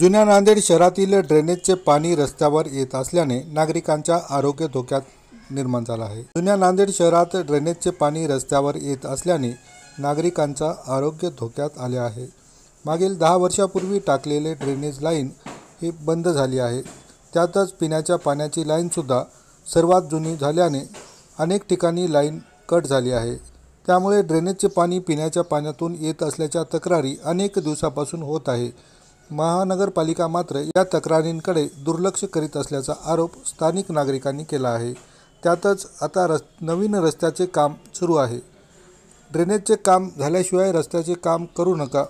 जुन्या नांदेड शहरातील ड्रेनेजचे पाणी रस्त्यावर येत असल्याने नागरिकांच्या आरोग्य धोक्यात निर्माण झाला आहे. जुन्या नांदेड शहरात ड्रेनेजचे पाणी रस्त्यावर येत असल्याने नागरिकांचा आरोग्य धोक्यात आले आहे. मागील दहा वर्षापूर्वी टाकलेले ड्रेनेज लाईन ही बंद झाली आहे. त्यातच पिण्याच्या पाण्याची लाईनसुद्धा सर्वात जुनी झाल्याने अनेक ठिकाणी लाईन कट झाली आहे. त्यामुळे ड्रेनेजचे पाणी पिण्याच्या पाण्यातून येत असल्याच्या तक्रारी अनेक दिवसापासून होत आहे. महानगरपालिका मात्र या तक्रारींकडे दुर्लक्ष करीत असल्याचा आरोप स्थानिक नागरिकांनी केला आहे. त्यातच आता रस् नवीन रस्त्याचे काम सुरू आहे. ड्रेनेजचे काम झाल्याशिवाय रस्त्याचे काम करू नका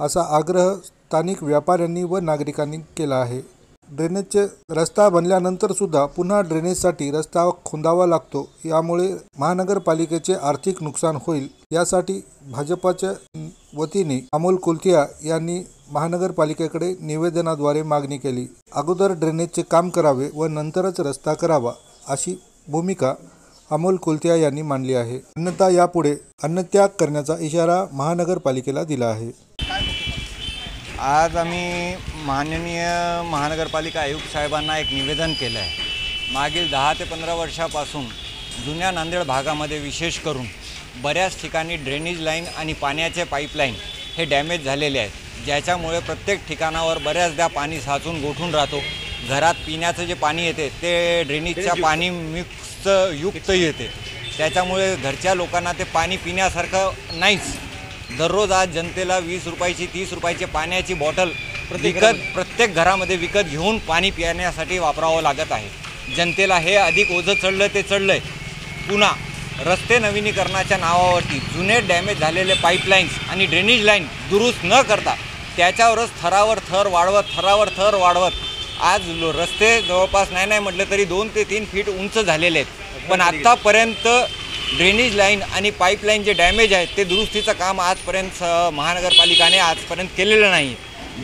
असा आग्रह स्थानिक व्यापाऱ्यांनी व नागरिकांनी केला आहे. ड्रेनेजचे रस्ता बनल्यानंतरसुद्धा पुन्हा ड्रेनेजसाठी रस्ता खोंदावा लागतो. यामुळे महानगरपालिकेचे आर्थिक नुकसान होईल यासाठी भाजपाच्या वतीने अमोल कुलथिया यांनी महानगरपालिकेकडे निवेदनाद्वारे मागणी केली. अगोदर ड्रेनेजचे काम करावे व नंतरच रस्ता करावा अशी भूमिका अमोल कुलथिया यांनी मांडली आहे. अन्यथा यापुढे अन्नत्याग करण्याचा इशारा महानगरपालिकेला दिला आहे. आज आम्ही माननीय महानगरपालिका आयुक्त साहेबांना एक निवेदन केलं आहे मागील दहा ते पंधरा वर्षापासून जुन्या नांदेड भागामध्ये विशेष करून बऱ्याच ठिकाणी ड्रेनेज लाईन आणि पाण्याचे पाईपलाईन हे डॅमेज झालेले आहेत. ज्याच्यामुळे प्रत्येक ठिकाणावर बऱ्याचदा पाणी साचून गोठून राहतो. घरात पिण्याचं जे पाणी येते ते ड्रेनेजच्या पाणी मिक्स युक्त येते. त्याच्यामुळे घरच्या लोकांना ते पाणी पिण्यासारखं नाहीच. दररोज आज जनतेला वीस रुपयाची तीस रुपयाची पाण्याची बॉटल विकत प्रत्येक घरामध्ये विकत घेऊन पाणी पिण्यासाठी वापरावं लागत आहे. जनतेला हे अधिक ओझं चढलं ते चढलं आहे पुन्हा रस्ते नवीनीकरणाच्या नावावरती जुने डॅमेज झालेले पाईपलाईन्स आणि ड्रेनेज लाईन दुरुस्त न करता त्याच्यावरच थरावर थर वाढवत थरावर थर वाढवत आज लो- रस्ते जवळपास नाही नाही म्हटलं तरी दोन ते तीन फीट उंच झालेले आहेत. पण आत्तापर्यंत ड्रेनेज लाईन आणि पाईपलाईन जे डॅमेज आहेत ते दुरुस्तीचं काम आजपर्यंत स- महानगरपालिकाने आजपर्यंत केलेलं नाही.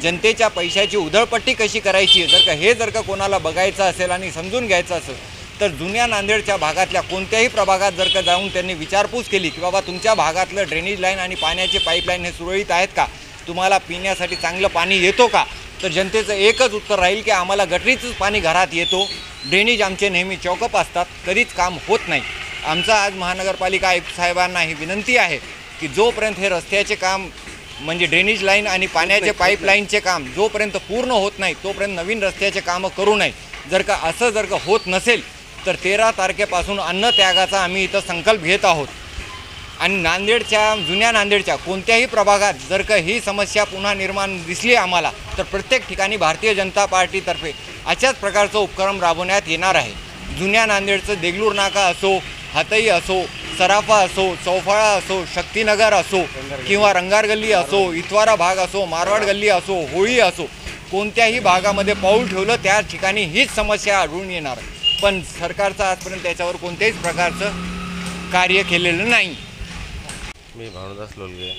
जनतेच्या पैशाची उधळपट्टी कशी करायची जर का हे जर का कोणाला बघायचं असेल आणि समजून घ्यायचं असेल तर जुन्या नांदेडच्या भागातल्या कोणत्याही प्रभागात जर का जाऊन त्यांनी विचारपूस केली की बाबा तुमच्या भागातलं ड्रेनेज लाईन आणि पाण्याचे पाईपलाईन हे सुरळीत आहेत का? तुम्हाला पिण्यासाठी चांगलं पाणी येतो का? तर जनतेचं एकच उत्तर राहील की आम्हाला गटरीचंच पाणी घरात येतो. ड्रेनेज आमचे नेहमी चौकअप असतात. कधीच काम होत नाही. आमचं आज महानगरपालिका आयुक्त साहेबांना ही विनंती आहे की जोपर्यंत हे रस्त्याचे काम म्हणजे ड्रेनेज लाईन आणि पाण्याचे पाईपलाईनचे काम जोपर्यंत पूर्ण होत नाही तोपर्यंत नवीन रस्त्याचे कामं करू नये. जर का असं जर का होत नसेल तर तेरा तारखेपासून अन्न त्यागाचा आम्ही इथं संकल्प घेत आहोत. आणि नांदेडच्या जुन्या नांदेडच्या कोणत्याही प्रभागात जर का ही समस्या पुन्हा निर्माण दिसली आम्हाला तर प्रत्येक ठिकाणी भारतीय जनता पार्टीतर्फे अशाच प्रकारचं उपक्रम राबवण्यात येणार आहे. जुन्या नांदेडचं देगलूर नाका असो हातई असो सराफा असो चौफाळा असो शक्तीनगर असो किंवा रंगार गल्ली असो इतवारा भाग असो मारवाड गल्ली असो होळी असो कोणत्याही भागामध्ये पाऊल ठेवलं त्या ठिकाणी हीच समस्या आढळून येणार आहे. पण सरकारचं आजपर्यंत त्याच्यावर कोणत्याही प्रकारचं कार्य केलेलं नाही. मी भानुदास लोलगे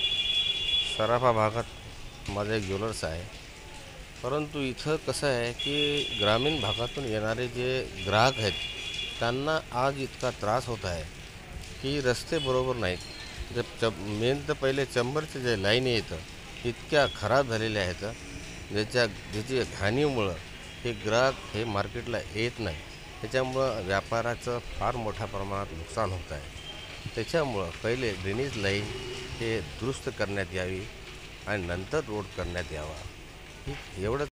सराफा भागात माझा एक ज्वेलर्स आहे. परंतु इथं कसं आहे की ग्रामीण भागातून येणारे जे ग्राहक आहेत त्यांना आज इतका त्रास होत आहे की रस्ते बरोबर नाहीत. जे च मेन तर पहिले चंबरचे जे लाईन येतं इतक्या खराब झालेल्या आहेत ज्याच्या ज्याची घाणीमुळं हे ग्राहक हे मार्केटला येत नाही त्याच्यामुळं व्यापाराचं फार मोठ्या प्रमाणात नुकसान होत आहे. त्याच्यामुळं पहिले ड्रेनेज लाईन हे दुरुस्त करण्यात यावी आणि नंतर रोड करण्यात यावा. ही एवढं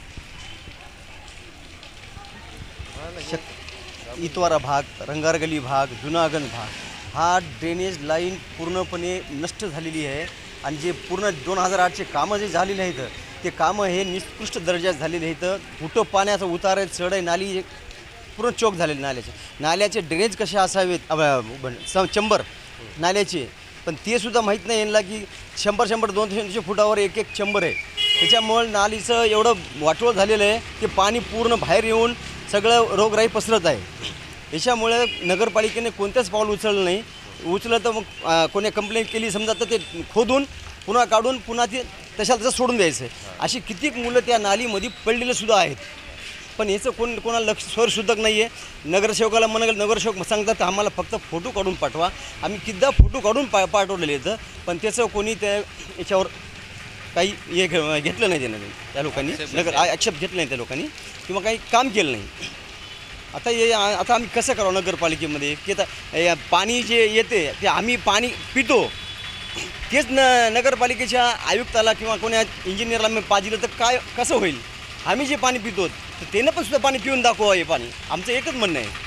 शक इतवारा भाग रंगारगली भाग जुनागंज भाग. हा ड्रेनेज लाईन पूर्णपणे नष्ट झालेली आहे. आणि जे पूर्ण दोन हजार आठचे कामं जे झालेले आहेत ते कामं हे निकृष्ट दर्जात झालेले आहेत. कुठं पाण्याचं उतार आहे चढ आहे नाली पूर्ण चोक झालेले नाल्याचे. नाल्याचे ड्रेनेज कसे असावेत? स- चंबर नाल्याचे. पण ते सुद्धा माहीत नाही यांना की शंभर शंभर दोनशे दोनशे फुटावर एक एक चंबर आहे. त्याच्यामुळे नालीचं एवढं वाटोळ झालेलं आहे की पाणी पूर्ण बाहेर येऊन सगळं रोगराई पसरत आहे. याच्यामुळे नगरपालिकेने कोणत्याच पाऊल उचललं नाही. उचललं तर मग कोणी कंप्लेंट केली समजा तर ते खोदून पुन्हा काढून पुन्हा ते तशा तसं सोडून द्यायचं. आहे अशी कितीक मुलं त्या नालीमध्ये पडलेलं सुद्धा आहेत. पण याचं कोण कोणाला लक्ष स्वरशुद्धक नाही आहे नगरसेवकाला म्हणा नगरसेवक सांगतात आम्हाला फक्त फोटो काढून पाठवा. आम्ही किद्दा फोटो काढून पा पाठवलेले आहेत. पण त्याचं कोणी त्या याच्यावर काही हे घे- घेतलं नाही त्यानं त्या लोकांनी. नगर आक्षेप घेतला नाही त्या लोकांनी. किंवा काही काम केलं नाही. आता हे आता आम्ही कसं करावं नगरपालिकेमध्ये? की आता पाणी जे येते ते आम्ही पाणी पितो. तेच न नगरपालिकेच्या आयुक्ताला किंवा कोण्या इंजिनियरला मी पाजिलं तर काय कसं होईल? आम्ही जे पाणी पितो तर त्यानं पण सुद्धा पाणी पिऊन दाखवा हे पाणी. आमचं एकच म्हणणं आहे.